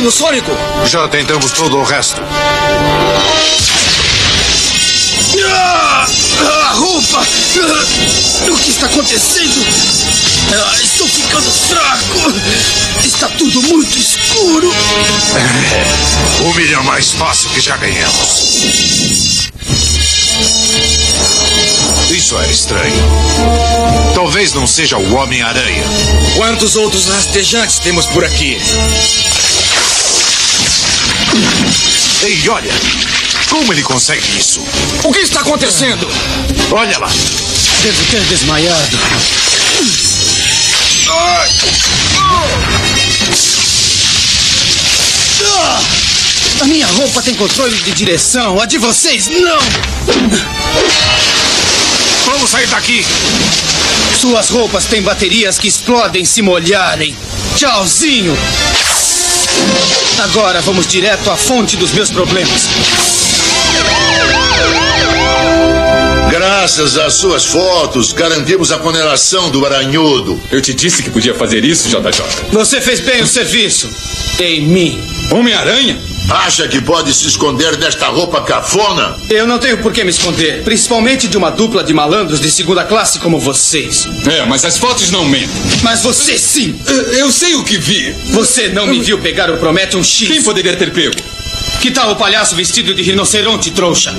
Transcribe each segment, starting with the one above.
dispositivo sônico? Já tentamos todo o resto. Ah, a roupa! Ah, o que está acontecendo? Ah, estou ficando fraco! Está tudo muito escuro! O milhão mais fácil que já ganhamos. Isso é estranho. Talvez não seja o Homem-Aranha. Quantos outros rastejantes temos por aqui? Ei, olha! Como ele consegue isso? O que está acontecendo? Olha lá! Devo ter desmaiado. Ah! A minha roupa tem controle de direção, a de vocês não! Vamos sair daqui! Suas roupas têm baterias que explodem se molharem. Tchauzinho! Agora vamos direto à fonte dos meus problemas. Graças às suas fotos, garantimos a condenação do aranhudo. Eu te disse que podia fazer isso, JJ. Você fez bem o serviço. Em mim. Homem-Aranha? Acha que pode se esconder desta roupa cafona? Eu não tenho por que me esconder, principalmente de uma dupla de malandros de segunda classe como vocês. É, mas as fotos não mentem. Mas você sim! Eu, eu sei o que vi. Você não me viu pegar o Prometheum X. Quem poderia ter pego? Que tal o palhaço vestido de rinoceronte, trouxa?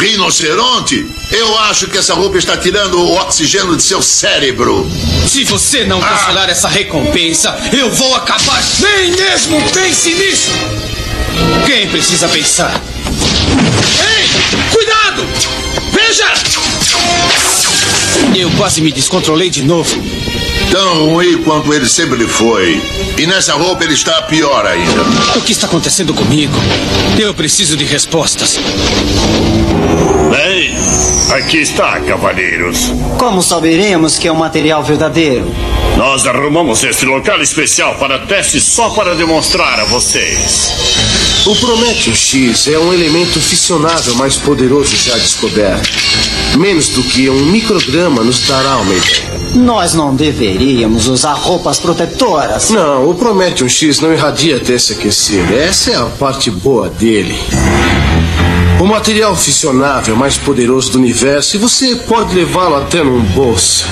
Rinoceronte? Eu acho que essa roupa está tirando o oxigênio de seu cérebro. Se você não cancelar essa recompensa, eu vou acabar. Nem mesmo pense nisso! Precisa pensar? Ei! Cuidado! Veja! Eu quase me descontrolei de novo. Tão ruim quanto ele sempre foi. E nessa roupa ele está pior ainda. O que está acontecendo comigo? Eu preciso de respostas. Bem, aqui está, cavalheiros. Como saberemos que é um material verdadeiro? Nós arrumamos este local especial para teste só para demonstrar a vocês. O Prométheo X é um elemento fissionável mais poderoso já descoberto. Menos do que um micrograma nos dará uma ideia. Nós não deveríamos usar roupas protetoras. Não, o Prometheum X não irradia até se aquecer. Essa é a parte boa dele. O material fissionável mais poderoso do universo e você pode levá-lo até num bolso.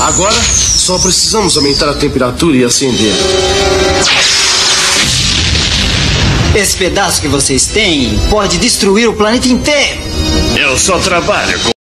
Agora, só precisamos aumentar a temperatura e acender. Esse pedaço que vocês têm pode destruir o planeta inteiro. Eu só trabalho com